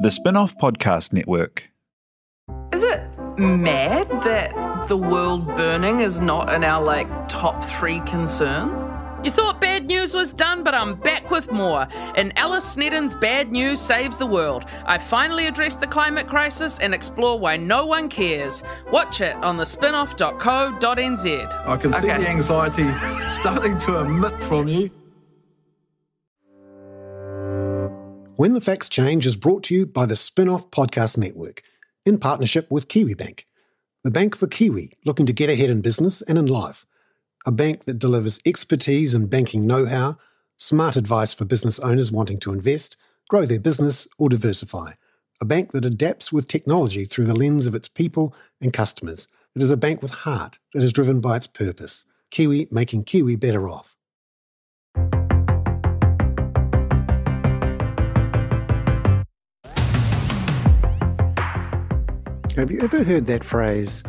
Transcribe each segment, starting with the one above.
The Spinoff Podcast Network. Is it mad that the world burning is not in our like top three concerns? You thought bad news was done, but I'm back with more. In Alice Snedden's Bad News Saves the World, I finally address the climate crisis and explore why no one cares. Watch it on the spinoff.co.nz. I can see Okay. the anxiety starting to emit from you. When the Facts Change is brought to you by the Spinoff Podcast Network in partnership with KiwiBank, the bank for Kiwi looking to get ahead in business and in life. A bank that delivers expertise and banking know how, smart advice for business owners wanting to invest, grow their business, or diversify. A bank that adapts with technology through the lens of its people and customers. It is a bank with heart that is driven by its purpose. Kiwi making Kiwi better off. Have you ever heard that phrase,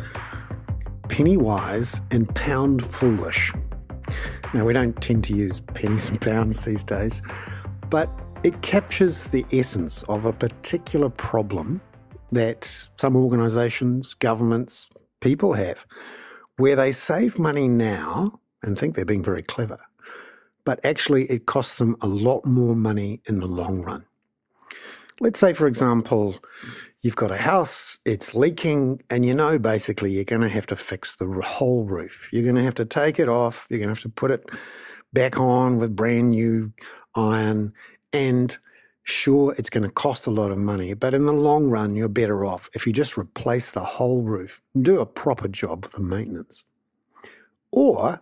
penny wise and pound foolish? Now, we don't tend to use pennies and pounds these days, but it captures the essence of a particular problem that some organisations, governments, people have, where they save money now and think they're being very clever, but actually it costs them a lot more money in the long run. Let's say, for example, you've got a house, it's leaking, and you know basically you're going to have to fix the whole roof. You're going to have to take it off, you're going to have to put it back on with brand new iron, and sure, it's going to cost a lot of money, but in the long run, you're better off if you just replace the whole roof and do a proper job with the maintenance. Or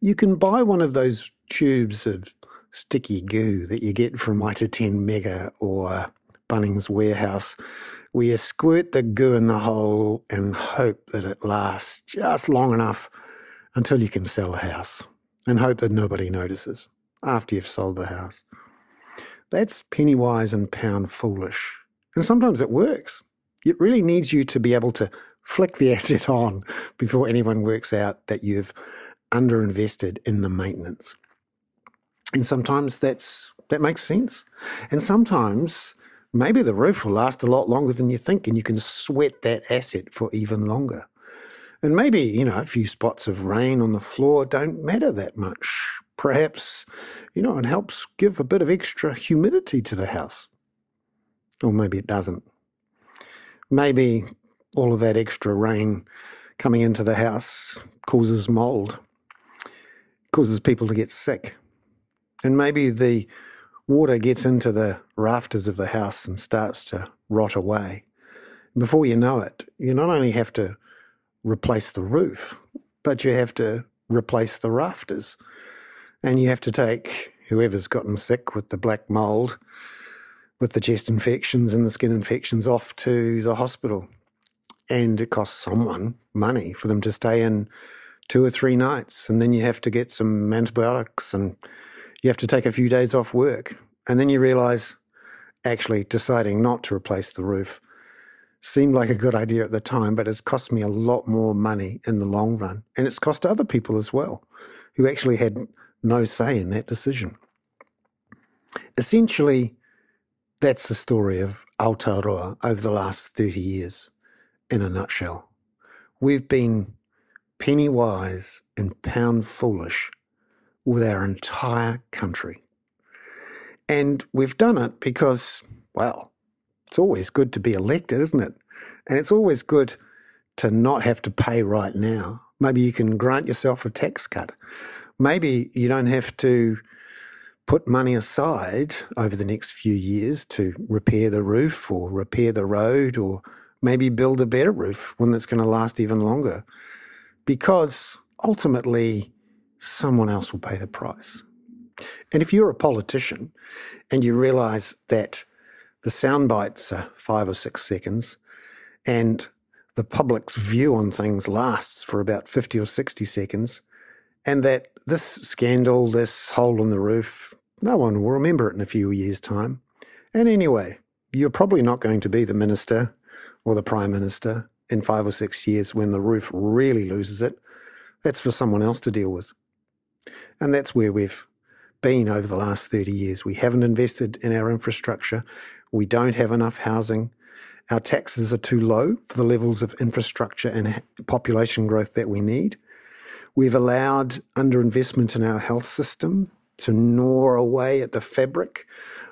you can buy one of those tubes of sticky goo that you get from Mitre 10 Mega or Bunnings Warehouse, where you squirt the goo in the hole and hope that it lasts just long enough until you can sell the house and hope that nobody notices after you've sold the house. That's penny wise and pound foolish. And sometimes it works. It really needs you to be able to flick the asset on before anyone works out that you've underinvested in the maintenance. And sometimes that's that makes sense. And sometimes maybe the roof will last a lot longer than you think and you can sweat that asset for even longer. And maybe, you know, a few spots of rain on the floor don't matter that much. Perhaps, you know, it helps give a bit of extra humidity to the house. Or maybe it doesn't. Maybe all of that extra rain coming into the house causes mold, causes people to get sick. And maybe the water gets into the rafters of the house and starts to rot away. Before you know it, you not only have to replace the roof, but you have to replace the rafters. And you have to take whoever's gotten sick with the black mold, with the chest infections and the skin infections off to the hospital. And it costs someone money for them to stay in two or three nights. And then you have to get some antibiotics and you have to take a few days off work. And then you realize actually deciding not to replace the roof seemed like a good idea at the time, but it's cost me a lot more money in the long run. And it's cost other people as well who actually had no say in that decision. Essentially, that's the story of Aotearoa over the last 30 years in a nutshell. We've been penny wise and pound foolish with our entire country. And we've done it because, well, it's always good to be elected, isn't it? And it's always good to not have to pay right now. Maybe you can grant yourself a tax cut. Maybe you don't have to put money aside over the next few years to repair the roof or repair the road or maybe build a better roof, one that's going to last even longer. Because ultimately, someone else will pay the price. And if you're a politician and you realize that the sound bites are five or six seconds and the public's view on things lasts for about 50 or 60 seconds, and that this scandal, this hole in the roof, no one will remember it in a few years' time. And anyway, you're probably not going to be the minister or the prime minister in five or six years when the roof really loses it. That's for someone else to deal with. And that's where we've been over the last 30 years. We haven't invested in our infrastructure. We don't have enough housing. Our taxes are too low for the levels of infrastructure and population growth that we need. We've allowed underinvestment in our health system to gnaw away at the fabric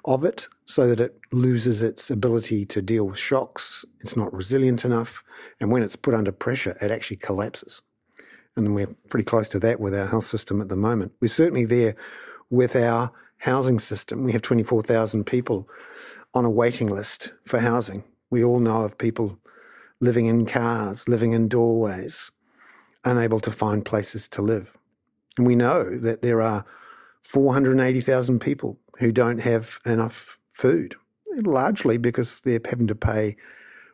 of it so that it loses its ability to deal with shocks. It's not resilient enough. And when it's put under pressure, it actually collapses. And we're pretty close to that with our health system at the moment. We're certainly there with our housing system. We have 24,000 people on a waiting list for housing. We all know of people living in cars, living in doorways, unable to find places to live. And we know that there are 480,000 people who don't have enough food, largely because they're having to pay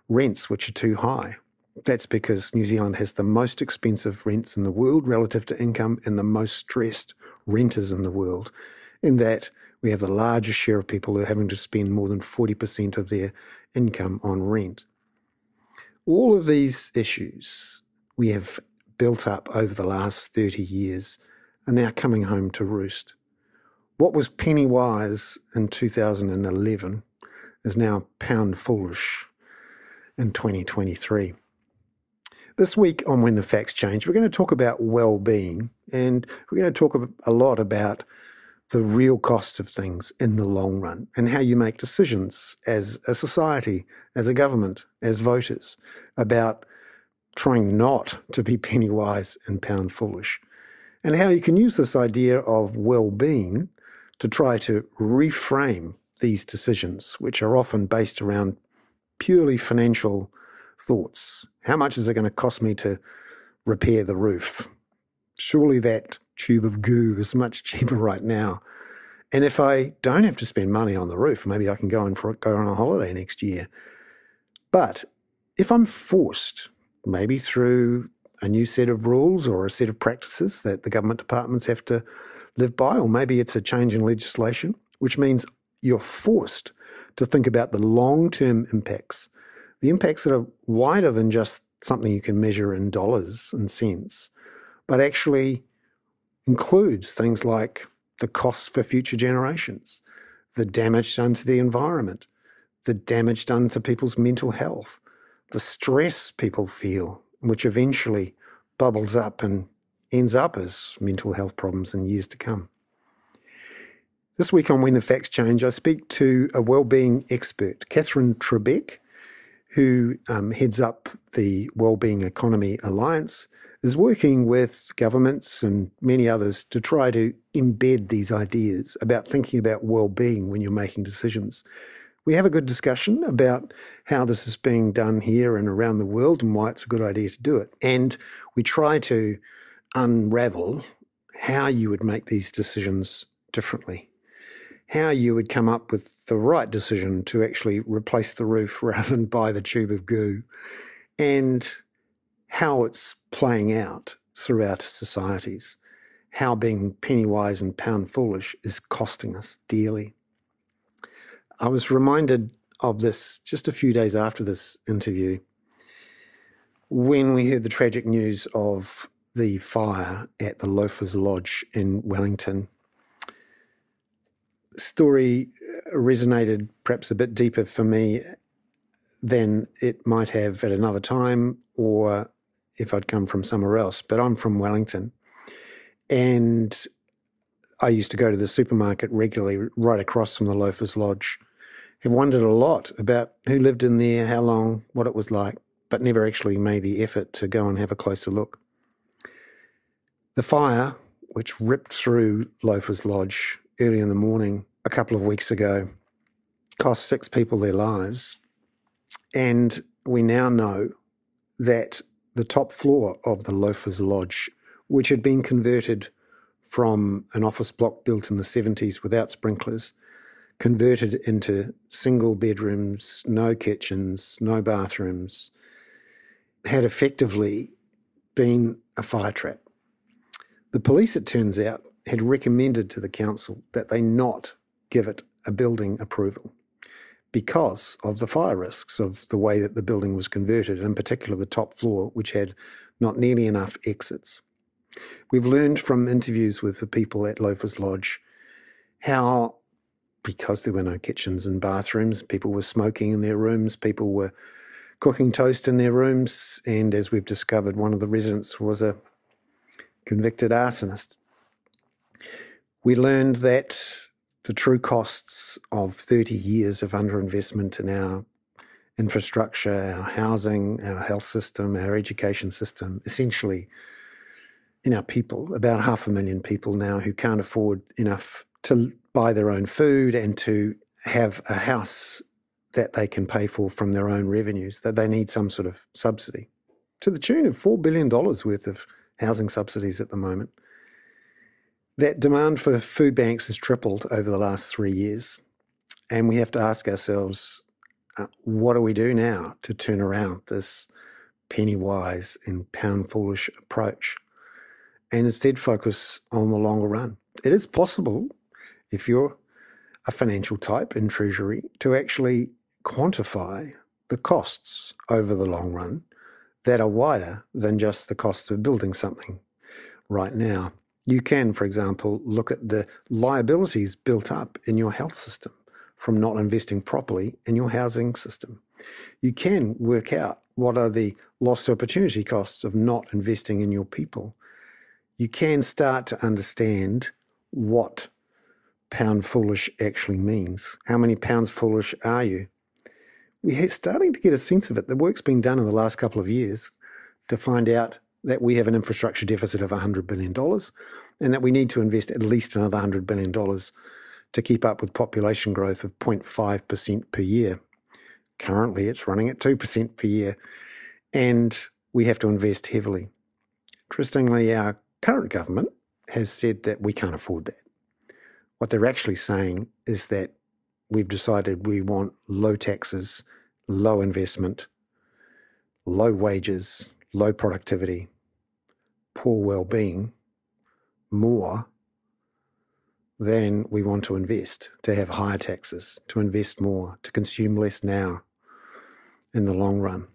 rents which are too high. That's because New Zealand has the most expensive rents in the world relative to income and the most stressed renters in the world, in that we have the largest share of people who are having to spend more than 40% of their income on rent. All of these issues we have built up over the last 30 years are now coming home to roost. What was penny wise in 2011 is now pound foolish in 2023. This week on When the Facts Change, we're going to talk about well-being and we're going to talk a lot about the real costs of things in the long run and how you make decisions as a society, as a government, as voters about trying not to be penny wise and pound foolish and how you can use this idea of well-being to try to reframe these decisions, which are often based around purely financial thoughts. How much is it going to cost me to repair the roof? Surely that tube of goo is much cheaper right now. And if I don't have to spend money on the roof, maybe I can go on go on a holiday next year. But if I'm forced, maybe through a new set of rules or a set of practices that the government departments have to live by, or maybe it's a change in legislation, which means you're forced to think about the long term impacts, the impacts that are wider than just something you can measure in dollars and cents, but actually includes things like the costs for future generations, the damage done to the environment, the damage done to people's mental health, the stress people feel, which eventually bubbles up and ends up as mental health problems in years to come. This week on When the Facts Change, I speak to a wellbeing expert, Katherine Trebeck, who um, heads up the Wellbeing Economy Alliance, is working with governments and many others to try to embed these ideas about thinking about well-being when you're making decisions. We have a good discussion about how this is being done here and around the world and why it's a good idea to do it. And we try to unravel how you would make these decisions differently. How you would come up with the right decision to actually replace the roof rather than buy the tube of goo, and how it's playing out throughout societies. How being penny wise and pound foolish is costing us dearly. I was reminded of this just a few days after this interview when we heard the tragic news of the fire at the Loafers Lodge in Wellington. Story resonated perhaps a bit deeper for me than it might have at another time or if I'd come from somewhere else. But I'm from Wellington. And I used to go to the supermarket regularly right across from the Loafers Lodge. I've wondered a lot about who lived in there, how long, what it was like, but never actually made the effort to go and have a closer look. The fire, which ripped through Loafers Lodge early in the morning a couple of weeks ago, cost six people their lives. And we now know that the top floor of the Loafers Lodge, which had been converted from an office block built in the 70s without sprinklers, converted into single bedrooms, no kitchens, no bathrooms, had effectively been a fire trap. The police, it turns out, had recommended to the council that they not give it a building approval because of the fire risks of the way that the building was converted, and in particular the top floor, which had not nearly enough exits. We've learned from interviews with the people at Loafers Lodge how because there were no kitchens and bathrooms. People were smoking in their rooms. People were cooking toast in their rooms. And as we've discovered, one of the residents was a convicted arsonist. We learned that the true costs of 30 years of underinvestment in our infrastructure, our housing, our health system, our education system, essentially in our people, about half a million people now who can't afford enough to buy their own food and to have a house that they can pay for from their own revenues, that they need some sort of subsidy to the tune of $4 billion worth of housing subsidies at the moment. That demand for food banks has tripled over the last three years. And we have to ask ourselves uh, what do we do now to turn around this penny wise and pound foolish approach and instead focus on the longer run? It is possible if you're a financial type in Treasury to actually quantify the costs over the long run that are wider than just the cost of building something right now. You can, for example, look at the liabilities built up in your health system from not investing properly in your housing system. You can work out what are the lost opportunity costs of not investing in your people. You can start to understand what pound foolish actually means. How many pounds foolish are you? We're starting to get a sense of it. The work's been done in the last couple of years to find out that we have an infrastructure deficit of $100 billion and that we need to invest at least another $100 billion to keep up with population growth of 0.5% per year. Currently, it's running at 2% per year, and we have to invest heavily. Interestingly, our current government has said that we can't afford that. What they're actually saying is that we've decided we want low taxes, low investment, low wages, low productivity, poor well-being more than we want to invest, to have higher taxes, to invest more, to consume less now in the long run.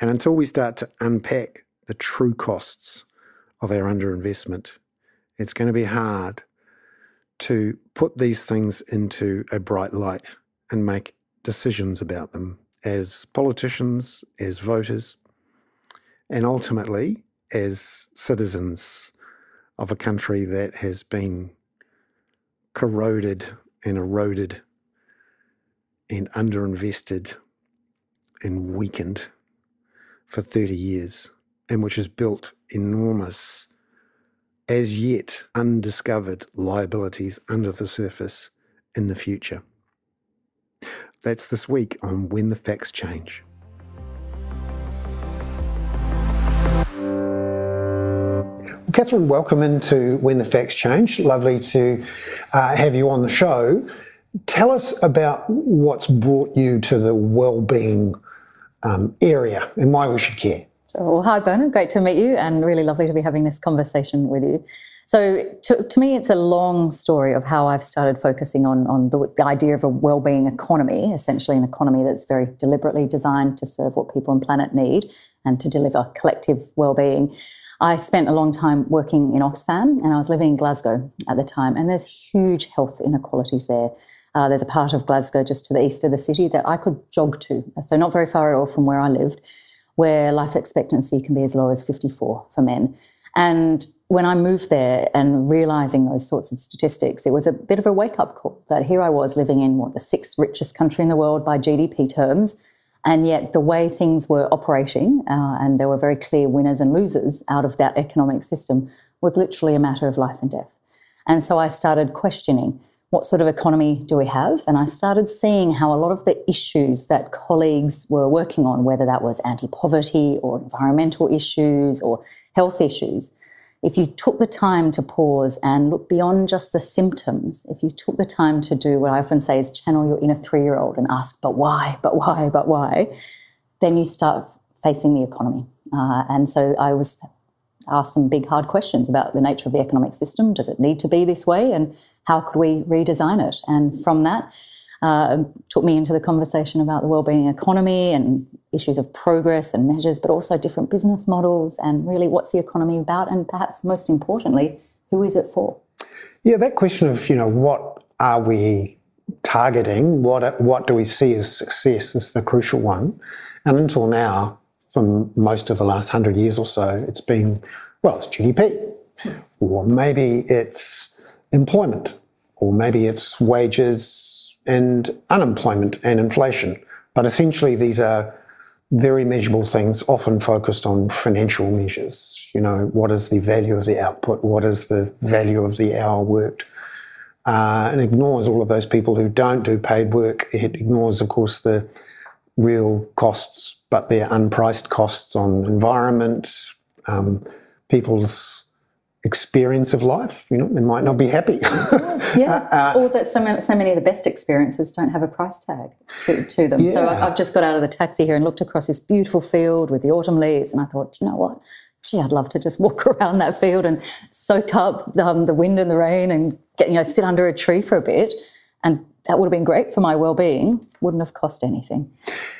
And until we start to unpack the true costs of our underinvestment, it's going to be hard to put these things into a bright light and make decisions about them as politicians, as voters, and ultimately as citizens of a country that has been corroded and eroded and underinvested and weakened for 30 years and which has built enormous as yet undiscovered liabilities under the surface in the future. That's this week on When the Facts Change. Katherine, welcome into When the Facts Change. Lovely to uh, have you on the show. Tell us about what's brought you to the well-being um, area and why we should care. Well, hi, Bernard. Great to meet you and really lovely to be having this conversation with you. So, to, to me, it's a long story of how I've started focusing on, on the, the idea of a well-being economy, essentially an economy that's very deliberately designed to serve what people and planet need and to deliver collective well-being. I spent a long time working in Oxfam and I was living in Glasgow at the time, and there's huge health inequalities there. Uh, there's a part of Glasgow just to the east of the city that I could jog to, so not very far at all from where I lived where life expectancy can be as low as 54 for men. And when I moved there and realizing those sorts of statistics, it was a bit of a wake up call that here I was living in what the sixth richest country in the world by GDP terms. And yet, the way things were operating, uh, and there were very clear winners and losers out of that economic system, was literally a matter of life and death. And so I started questioning what sort of economy do we have? And I started seeing how a lot of the issues that colleagues were working on, whether that was anti poverty or environmental issues or health issues, if you took the time to pause and look beyond just the symptoms, if you took the time to do what I often say is channel your inner three year old and ask, but why, but why, but why, then you start facing the economy. Uh, and so I was asked some big, hard questions about the nature of the economic system. Does it need to be this way? And how could we redesign it? And from that, uh, took me into the conversation about the well-being economy and issues of progress and measures, but also different business models and really what's the economy about, and perhaps most importantly, who is it for? Yeah, that question of you know what are we targeting what what do we see as success is the crucial one. And until now, from most of the last hundred years or so, it's been well, it's GDP, or maybe it's employment, or maybe it's wages and unemployment and inflation. But essentially, these are very measurable things, often focused on financial measures. You know, what is the value of the output? What is the value of the hour worked? Uh, and ignores all of those people who don't do paid work. It ignores, of course, the real costs, but they're unpriced costs on environment, um, people's experience of life. You know, they might not be happy. yeah, uh, or that so many, so many of the best experiences don't have a price tag to, to them. Yeah. So I, have just got out of the taxi here and looked across this beautiful field with the autumn leaves, and I thought, you know what? Gee, I'd love to just walk around that field and soak up um, the wind and the rain and get, you know, sit under a tree for a bit. And that would have been great for my well-being. Wouldn't have cost anything.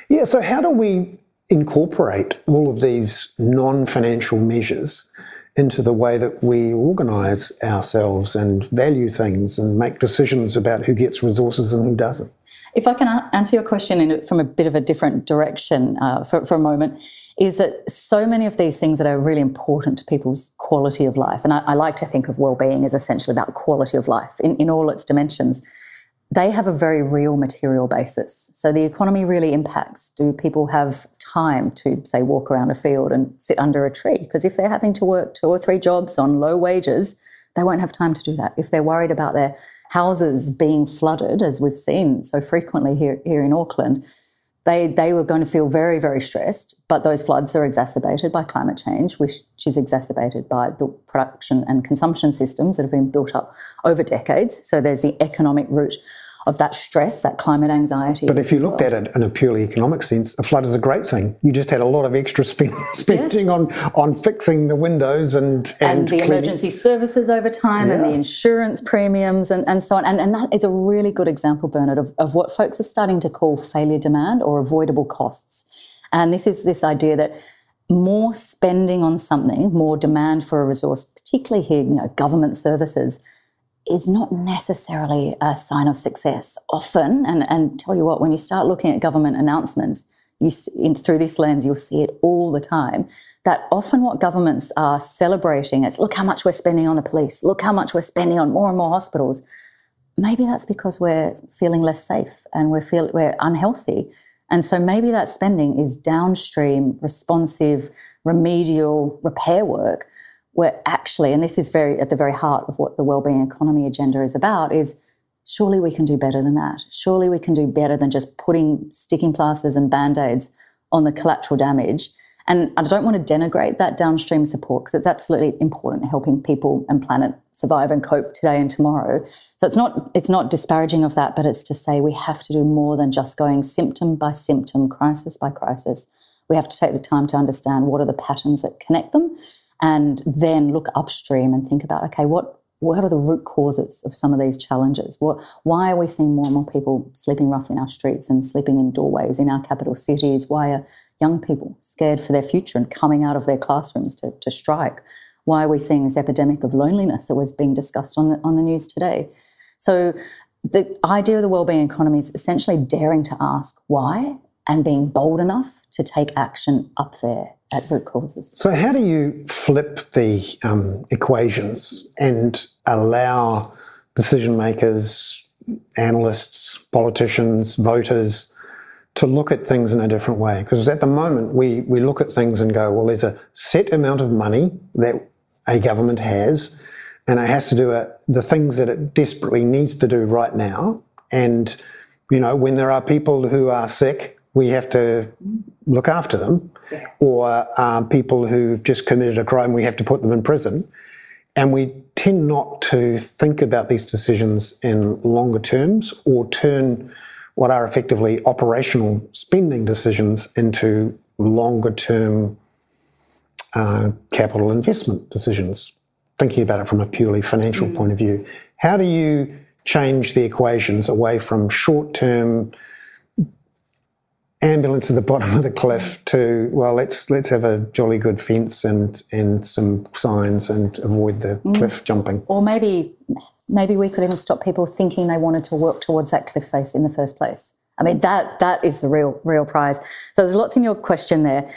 Yeah. So how do we incorporate all of these non-financial measures? Into the way that we organise ourselves and value things and make decisions about who gets resources and who doesn't. If I can answer your question in, from a bit of a different direction uh, for, for, a moment, is that so many of these things that are really important to people's quality of life, and I, I like to think of well-being as essentially about quality of life in, in all its dimensions they have a very real material basis. So the economy really impacts. Do people have time to, say, walk around a field and sit under a tree? Because if they're having to work two or three jobs on low wages, they won't have time to do that. If they're worried about their houses being flooded, as we've seen so frequently here, here in Auckland, they, they were going to feel very, very stressed. But those floods are exacerbated by climate change, which is exacerbated by the production and consumption systems that have been built up over decades. So there's the economic root of that stress, that climate anxiety. But if you looked well. at it in a purely economic sense, a flood is a great thing. You just had a lot of extra spend, spending yes. on, on fixing the windows and and, and the cleaning. emergency services over time yeah. and the insurance premiums and, and so on. And, and that is a really good example, Bernard, of, of what folks are starting to call failure demand or avoidable costs. And this is this idea that more spending on something, more demand for a resource, particularly here, you know, government services, is not necessarily a sign of success. Often, and, and tell you what, when you start looking at government announcements, you in, through this lens, you'll see it all the time. That often what governments are celebrating is look how much we're spending on the police, look how much we're spending on more and more hospitals. Maybe that's because we're feeling less safe and we're feel we're unhealthy. And so maybe that spending is downstream, responsive, remedial repair work where actually, and this is very at the very heart of what the wellbeing economy agenda is about, is surely we can do better than that. Surely we can do better than just putting sticking plasters and band-aids on the collateral damage. And I don't want to denigrate that downstream support because it's absolutely important helping people and planet survive and cope today and tomorrow. So it's not it's not disparaging of that, but it's to say we have to do more than just going symptom by symptom, crisis by crisis. We have to take the time to understand what are the patterns that connect them and then look upstream and think about okay what what are the root causes of some of these challenges? What why are we seeing more and more people sleeping rough in our streets and sleeping in doorways in our capital cities? Why are young people scared for their future and coming out of their classrooms to, to strike? Why are we seeing this epidemic of loneliness that was being discussed on the, on the news today? So the idea of the wellbeing economy is essentially daring to ask why and being bold enough to take action up there at root causes. So, how do you flip the um, equations and allow decision makers, analysts, politicians, voters to look at things in a different way? Because at the moment, we, we look at things and go, well, there's a set amount of money that a government has, and it has to do a, the things that it desperately needs to do right now. And, you know, when there are people who are sick, we have to look after them, yeah. or um, people who've just committed a crime, we have to put them in prison. And we tend not to think about these decisions in longer terms or turn what are effectively operational spending decisions into longer term uh, capital investment decisions, thinking about it from a purely financial mm. point of view. How do you change the equations away from short term? Ambulance at the bottom of the cliff to well let's let's have a jolly good fence and and some signs and avoid the mm. cliff jumping or maybe maybe we could even stop people thinking they wanted to work towards that cliff face in the first place. I mean, that that is the real real prize. So there's lots in your question there.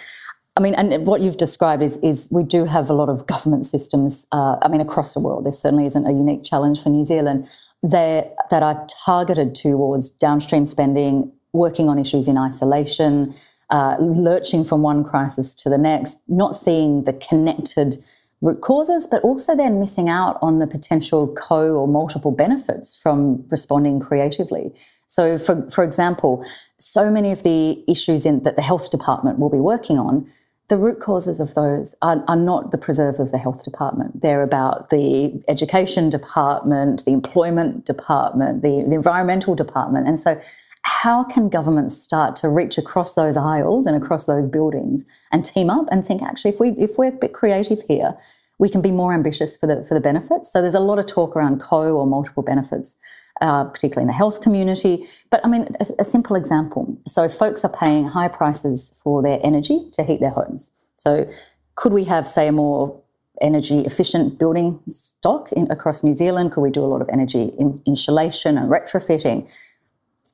I mean, and what you've described is is we do have a lot of government systems. Uh, I mean, across the world, this certainly isn't a unique challenge for New Zealand. There that are targeted towards downstream spending, working on issues in isolation, uh, lurching from one crisis to the next, not seeing the connected root causes, but also then missing out on the potential co or multiple benefits from responding creatively. So, for, for example, so many of the issues in, that the health department will be working on, the root causes of those are, are not the preserve of the health department. They're about the education department, the employment department, the, the environmental department. And so, how can governments start to reach across those aisles and across those buildings and team up and think actually if we if we're a bit creative here we can be more ambitious for the for the benefits so there's a lot of talk around co or multiple benefits uh, particularly in the health community but i mean a, a simple example so folks are paying high prices for their energy to heat their homes so could we have say a more energy efficient building stock in, across New Zealand? Could we do a lot of energy in, insulation and retrofitting?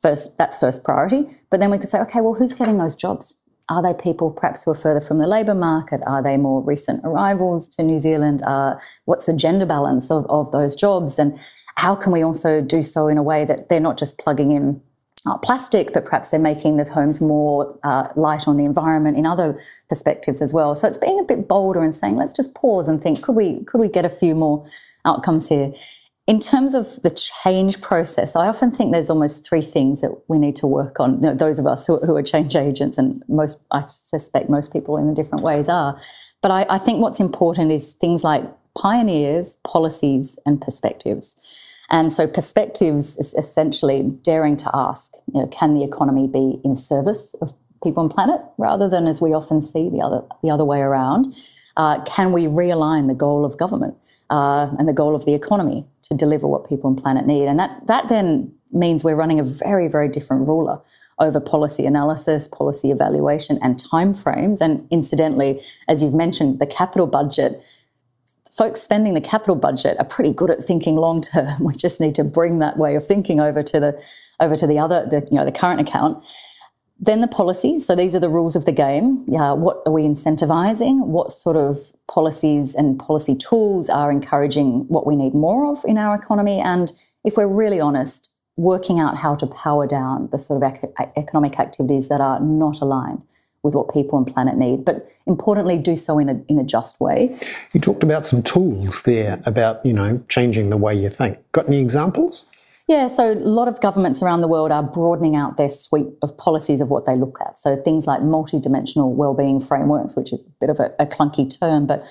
First that's first priority. But then we could say, okay, well, who's getting those jobs? Are they people perhaps who are further from the labour market? Are they more recent arrivals to New Zealand? Uh, what's the gender balance of, of those jobs? And how can we also do so in a way that they're not just plugging in uh, plastic, but perhaps they're making the homes more uh, light on the environment in other perspectives as well. So it's being a bit bolder and saying, let's just pause and think, could we could we get a few more outcomes here? In terms of the change process, I often think there's almost three things that we need to work on. Those of us who, who, are change agents, and most, I suspect most people in the different ways are. But I, I think what's important is things like pioneers, policies, and perspectives. And so, perspectives is essentially daring to ask, you know, can the economy be in service of people and planet rather than, as we often see, the other the other way around? Uh, can we realign the goal of government uh, and the goal of the economy to deliver what people and planet need. And that, that then means we're running a very, very different ruler over policy analysis, policy evaluation, and timeframes. And incidentally, as you've mentioned, the capital budget, folks spending the capital budget are pretty good at thinking long term. We just need to bring that way of thinking over to the over to the other, the, you know, the current account. Then the policies. So these are the rules of the game. Uh, what are we incentivizing? What sort of policies and policy tools are encouraging what we need more of in our economy? And if we're really honest, working out how to power down the sort of ec- economic activities that are not aligned with what people and planet need, but importantly, do so in a, in a just way. You talked about some tools there about, you know, changing the way you think. Got any examples? Yeah, so a lot of governments around the world are broadening out their suite of policies of what they look at. So things like multidimensional wellbeing frameworks, which is a bit of a, a clunky term, but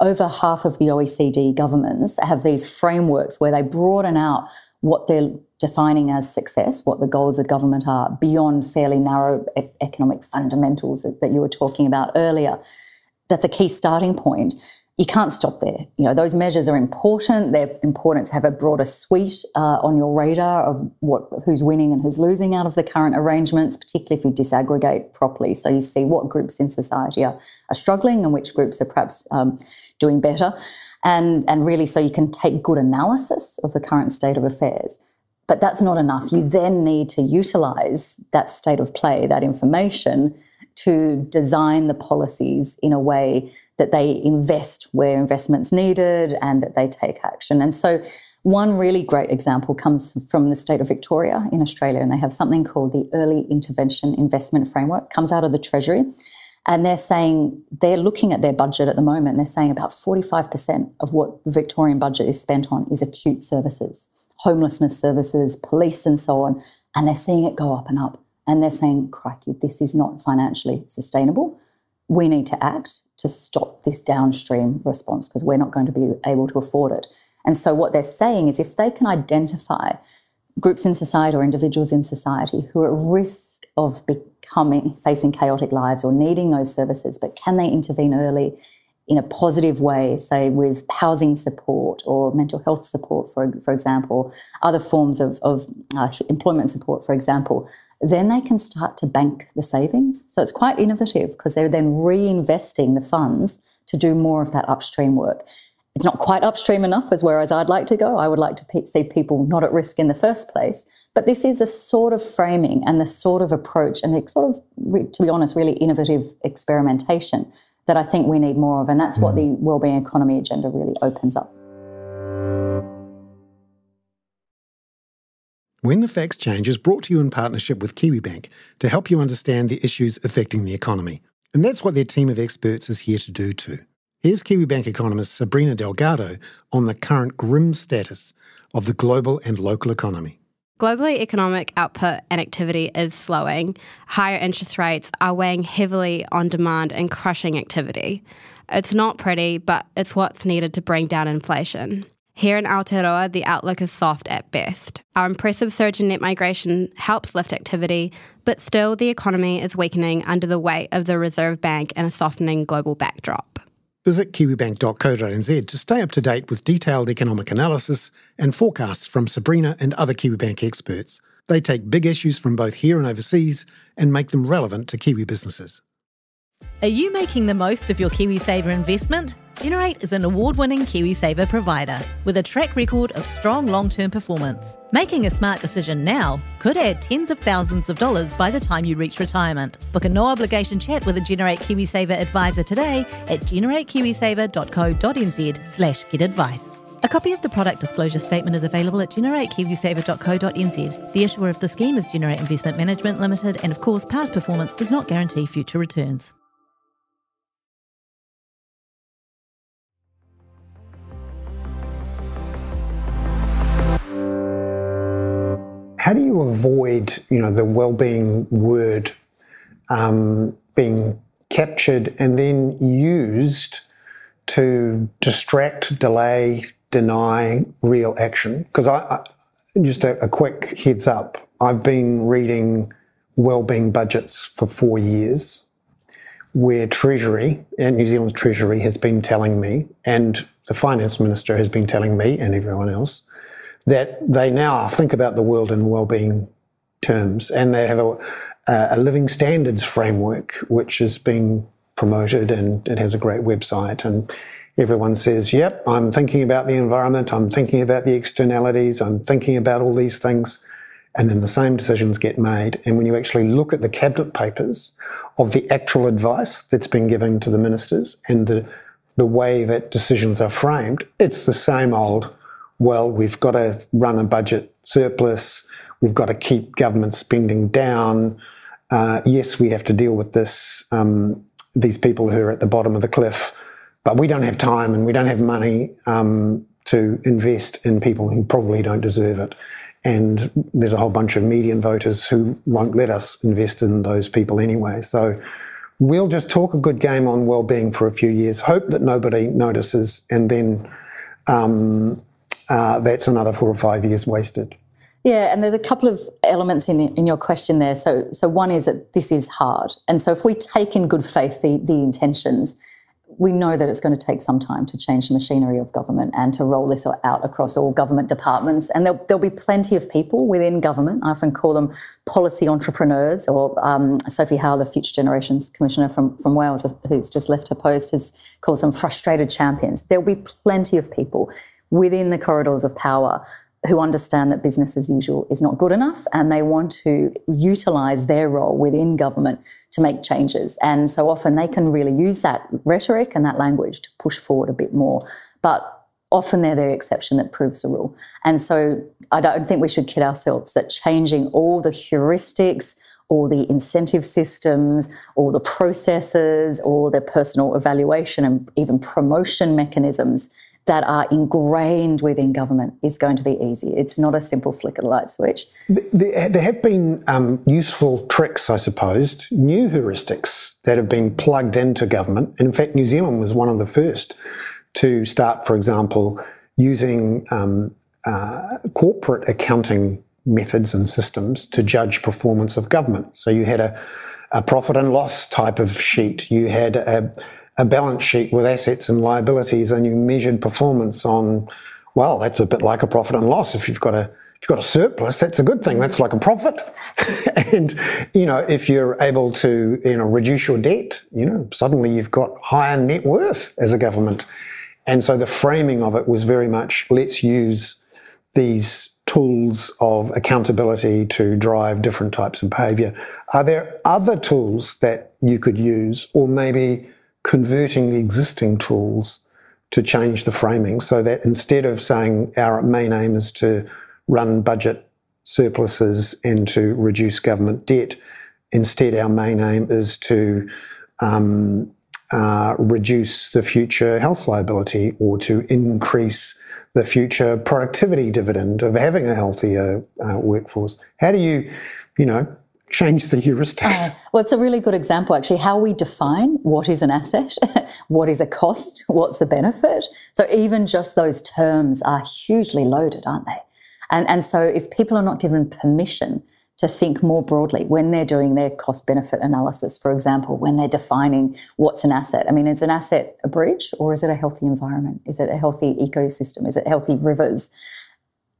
over half of the OECD governments have these frameworks where they broaden out what they're defining as success, what the goals of government are, beyond fairly narrow economic fundamentals that you were talking about earlier. That's a key starting point you can't stop there. You know, those measures are important. They're important to have a broader suite uh, on your radar of what who's winning and who's losing out of the current arrangements, particularly if you disaggregate properly. So you see what groups in society are, are struggling and which groups are perhaps um, doing better, and and really so you can take good analysis of the current state of affairs. But that's not enough. You then need to utilize that state of play, that information, to design the policies in a way that they invest where investment's needed and that they take action. And so, one really great example comes from the state of Victoria in Australia, and they have something called the Early Intervention Investment Framework, it comes out of the Treasury. And they're saying they're looking at their budget at the moment. They're saying about 45% of what the Victorian budget is spent on is acute services, homelessness services, police, and so on. And they're seeing it go up and up. And they're saying, crikey, this is not financially sustainable we need to act to stop this downstream response because we're not going to be able to afford it. And so, what they're saying is if they can identify groups in society or individuals in society who are at risk of becoming facing chaotic lives or needing those services, but can they intervene early in a positive way, say with housing support or mental health support, for, for example, other forms of, of uh, employment support, for example, then they can start to bank the savings. So it's quite innovative because they're then reinvesting the funds to do more of that upstream work. it's not quite upstream enough as whereas I'd like to go. I would like to pe- see people not at risk in the first place. But this is a sort of framing and the sort of approach and the sort of, to be honest, really innovative experimentation that I think we need more of. And that's mm. what the wellbeing economy agenda really opens up. When the Facts Change is brought to you in partnership with KiwiBank to help you understand the issues affecting the economy. And that's what their team of experts is here to do too. Here's Kiwibank economist Sabrina Delgado on the current grim status of the global and local economy. Globally, economic output and activity is slowing. Higher interest rates are weighing heavily on demand and crushing activity. It's not pretty, but it's what's needed to bring down inflation. Here in Aotearoa, the outlook is soft at best. Our impressive surge in net migration helps lift activity, but still the economy is weakening under the weight of the Reserve Bank and a softening global backdrop. Visit kiwibank.co.nz to stay up to date with detailed economic analysis and forecasts from Sabrina and other Kiwibank experts. They take big issues from both here and overseas and make them relevant to Kiwi businesses. Are you making the most of your KiwiSaver investment? Generate is an award winning KiwiSaver provider with a track record of strong long term performance. Making a smart decision now could add tens of thousands of dollars by the time you reach retirement. Book a no obligation chat with a Generate KiwiSaver advisor today at generatekiwisaver.co.nz slash get advice. A copy of the product disclosure statement is available at generatekiwisaver.co.nz. The issuer of the scheme is Generate Investment Management Limited, and of course, past performance does not guarantee future returns. How do you avoid, you know, the well-being word um, being captured and then used to distract, delay, deny real action? Because I, I, just a, a quick heads up, I've been reading well-being budgets for four years where Treasury and New Zealand's Treasury has been telling me, and the Finance Minister has been telling me and everyone else, that they now think about the world in well-being terms, and they have a, a living standards framework which has been promoted, and it has a great website and. Everyone says, Yep, I'm thinking about the environment, I'm thinking about the externalities, I'm thinking about all these things. And then the same decisions get made. And when you actually look at the cabinet papers of the actual advice that's been given to the ministers and the, the way that decisions are framed, it's the same old well, we've got to run a budget surplus, we've got to keep government spending down. Uh, yes, we have to deal with this, um, these people who are at the bottom of the cliff, but we don't have time and we don't have money um, to invest in people who probably don't deserve it. And there's a whole bunch of median voters who won't let us invest in those people anyway. So we'll just talk a good game on well-being for a few years, hope that nobody notices, and then um, uh, that's another four or five years wasted. Yeah, and there's a couple of elements in in your question there. So, so one is that this is hard, and so if we take in good faith the the intentions, we know that it's going to take some time to change the machinery of government and to roll this out across all government departments. And there'll, there'll be plenty of people within government. I often call them policy entrepreneurs, or um, Sophie Howe, the Future Generations Commissioner from, from Wales, who's just left her post, has called them frustrated champions. There'll be plenty of people within the corridors of power who understand that business as usual is not good enough and they want to utilize their role within government to make changes. And so often they can really use that rhetoric and that language to push forward a bit more. But often they're the exception that proves the rule. And so I don't think we should kid ourselves that changing all the heuristics, all the incentive systems, all the processes, all the personal evaluation and even promotion mechanisms that are ingrained within government is going to be easy. It's not a simple flick of the light switch. There, have been um, useful tricks, I suppose, new heuristics that have been plugged into government. And in fact, New Zealand was one of the first to start, for example, using um, uh, corporate accounting methods and systems to judge performance of government. So you had a, a profit and loss type of sheet, you had a a balance sheet with assets and liabilities and you measured performance on, well, that's a bit like a profit and loss. If you've got a if you've got a surplus, that's a good thing. That's like a profit. and, you know, if you're able to, you know, reduce your debt, you know, suddenly you've got higher net worth as a government. And so the framing of it was very much let's use these tools of accountability to drive different types of behavior. Are there other tools that you could use, or maybe converting the existing tools to change the framing so that instead of saying our main aim is to run budget surpluses and to reduce government debt, instead our main aim is to um, uh, reduce the future health liability or to increase the future productivity dividend of having a healthier uh, workforce. How do you, you know, change the heuristics? Uh, well, it's a really good example, actually, how we define what is an asset, what is a cost, what's a benefit. So even just those terms are hugely loaded, aren't they? And, and so if people are not given permission to think more broadly when they're doing their cost benefit analysis, for example, when they're defining what's an asset. I mean, is an asset a bridge or is it a healthy environment? Is it a healthy ecosystem? Is it healthy rivers?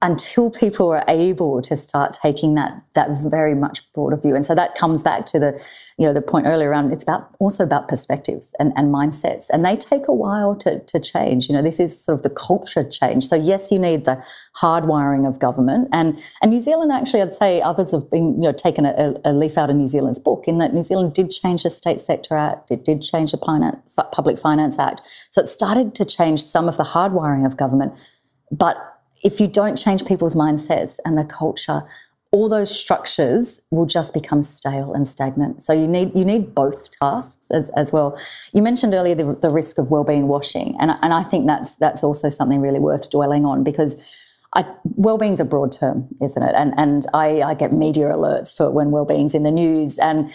Until people are able to start taking that that very much broader view. And so that comes back to the, you know, the point earlier around it's about also about perspectives and, and mindsets. And they take a while to, to change. You know, this is sort of the culture change. So yes, you need the hardwiring of government. And and New Zealand actually I'd say others have been, you know, taken a, a leaf out of New Zealand's book in that New Zealand did change the State Sector Act, it did change the Public Finance Act. So it started to change some of the hardwiring of government. But if you don't change people's mindsets and the culture, all those structures will just become stale and stagnant. So you need you need both tasks as, as well. You mentioned earlier the, the risk of well-being washing, and and I think that's that's also something really worth dwelling on because. I, well-being's a broad term, isn't it? And and I, I get media alerts for when well-being's in the news, and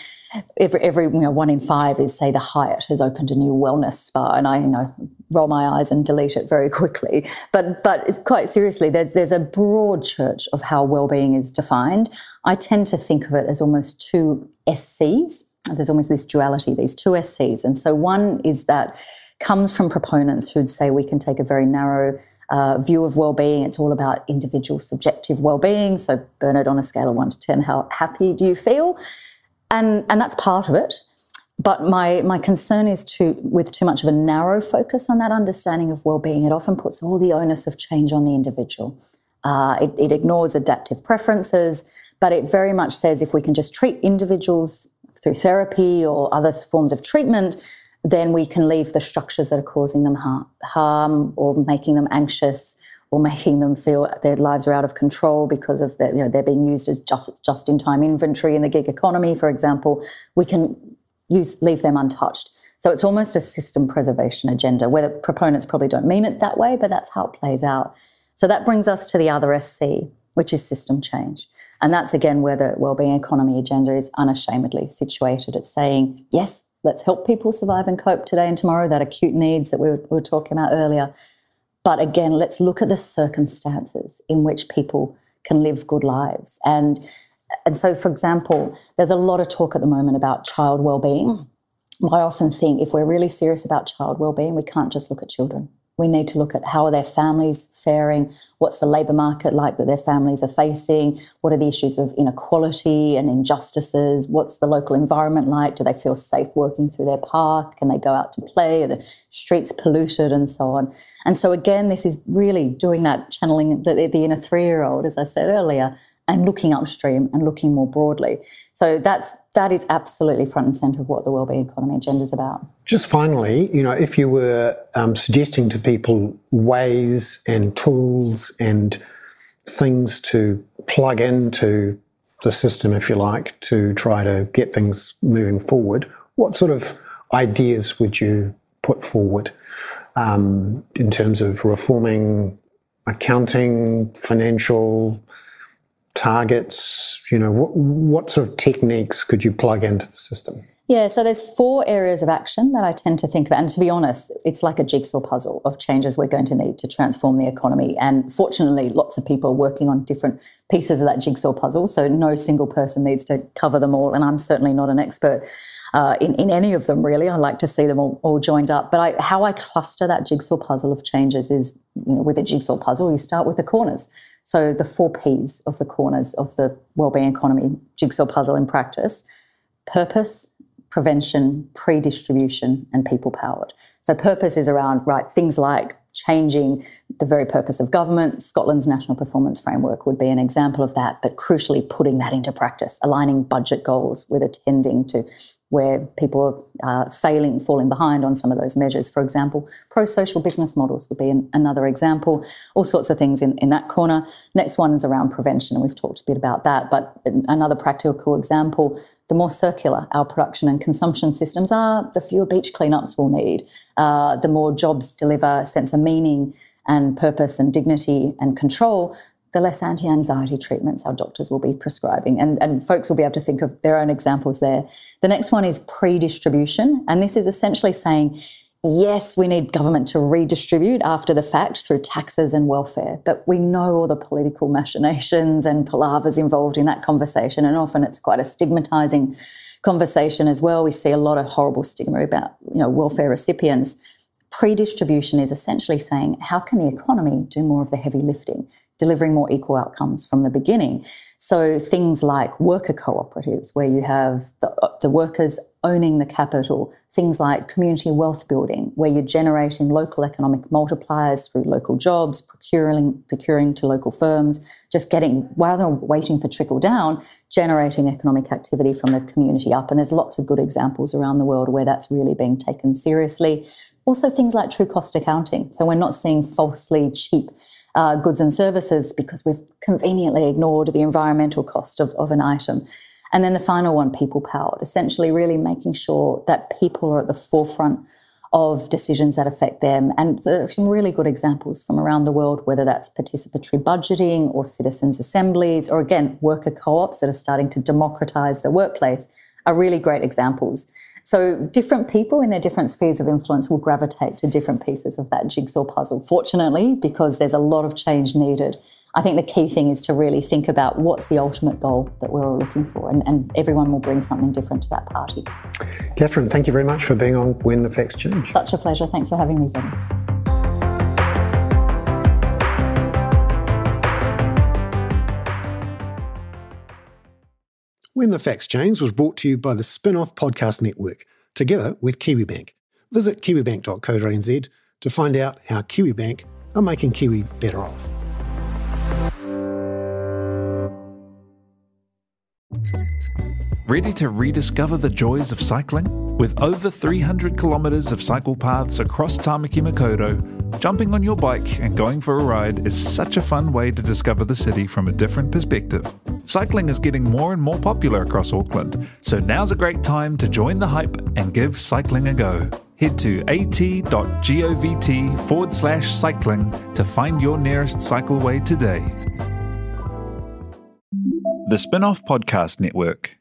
every, every you know, one in five is say the Hyatt has opened a new wellness spa, and I you know roll my eyes and delete it very quickly. But but it's quite seriously, there's there's a broad church of how well-being is defined. I tend to think of it as almost two SCs. There's almost this duality, these two SCs, and so one is that comes from proponents who'd say we can take a very narrow uh, view of well-being. It's all about individual subjective well-being. So Bernard, on a scale of one to ten, how happy do you feel? And and that's part of it. But my my concern is to with too much of a narrow focus on that understanding of well-being. It often puts all the onus of change on the individual. Uh, it, it ignores adaptive preferences, but it very much says if we can just treat individuals through therapy or other forms of treatment, then we can leave the structures that are causing them harm, harm or making them anxious or making them feel their lives are out of control because of that, you know, they're being used as just, in time inventory in the gig economy, for example, we can use leave them untouched. So it's almost a system preservation agenda, where the proponents probably don't mean it that way, but that's how it plays out. So that brings us to the other SC, which is system change. And that's again where the wellbeing economy agenda is unashamedly situated. It's saying, yes, let's help people survive and cope today and tomorrow, that acute needs that we were, we were talking about earlier. But again, let's look at the circumstances in which people can live good lives. And, and so, for example, there's a lot of talk at the moment about child well-being. Mm. I often think if we're really serious about child well-being, we can't just look at children. We need to look at how are their families faring, what's the labour market like that their families are facing, what are the issues of inequality and injustices, what's the local environment like, do they feel safe working through their park, can they go out to play, are the streets polluted, and so on. And so, again, this is really doing that channeling the, the inner three year old, as I said earlier, and looking upstream and looking more broadly. So that's that is absolutely front and centre of what the wellbeing economy agenda is about. Just finally, you know, if you were um, suggesting to people ways and tools and things to plug into the system, if you like, to try to get things moving forward, what sort of ideas would you put forward um, in terms of reforming accounting, financial? Targets? You know, what, what sort of techniques could you plug into the system? Yeah, so there's four areas of action that I tend to think about. And to be honest, it's like a jigsaw puzzle of changes we're going to need to transform the economy. And fortunately, lots of people are working on different pieces of that jigsaw puzzle. So no single person needs to cover them all. And I'm certainly not an expert uh, in, in any of them, really. I like to see them all, all joined up. But I, how I cluster that jigsaw puzzle of changes is, you know, with a jigsaw puzzle, you start with the corners. So the four P's of the corners of the wellbeing economy jigsaw puzzle in practice purpose, prevention, pre distribution, and people powered. So, purpose is around, right, things like changing the very purpose of government. Scotland's National Performance Framework would be an example of that, but crucially putting that into practice, aligning budget goals with attending to where people are uh, failing, falling behind on some of those measures. For example, pro social business models would be an, another example. All sorts of things in, in that corner. Next one is around prevention, and we've talked a bit about that. But another practical example the more circular our production and consumption systems are, the fewer beach cleanups we'll need, uh, the more jobs deliver sense of meaning and purpose and dignity and control, the less anti anxiety treatments our doctors will be prescribing. And, and folks will be able to think of their own examples there. The next one is pre distribution. And this is essentially saying, yes, we need government to redistribute after the fact through taxes and welfare, but we know all the political machinations and palavers involved in that conversation. And often it's quite a stigmatizing conversation as well. We see a lot of horrible stigma about, you know, welfare recipients. Pre-distribution is essentially saying, how can the economy do more of the heavy lifting? delivering more equal outcomes from the beginning. So things like worker cooperatives, where you have the, uh, the, workers owning the capital, things like community wealth building, where you're generating local economic multipliers through local jobs, procuring, procuring to local firms, just getting, rather than waiting for trickle down, generating economic activity from the community up. And there's lots of good examples around the world where that's really being taken seriously. Also, things like true cost accounting. So we're not seeing falsely cheap uh, goods and services because we've conveniently ignored the environmental cost of, of an item. And then the final one, people powered, essentially really making sure that people are at the forefront of decisions that affect them. And some really good examples from around the world, whether that's participatory budgeting or citizens' assemblies, or again, worker co ops that are starting to democratize the workplace, are really great examples. So different people in their different spheres of influence will gravitate to different pieces of that jigsaw puzzle, fortunately, because there's a lot of change needed. I think the key thing is to really think about what's the ultimate goal that we're all looking for, and, and everyone will bring something different to that party. Katherine, thank you very much for being on When the Facts Change. Such a pleasure. Thanks for having me, Ben. When the Facts Change was brought to you by the Spinoff Podcast Network, together with KiwiBank. Visit kiwibank.co.nz to find out how KiwiBank are making Kiwi better off. Ready to rediscover the joys of cycling? With over 300 kilometres of cycle paths across Tamaki Makaurau, jumping on your bike and going for a ride is such a fun way to discover the city from a different perspective. Cycling is getting more and more popular across Auckland, so now's a great time to join the hype and give cycling a go. Head to at.govt forward slash cycling to find your nearest cycleway today. The Spinoff Podcast Network.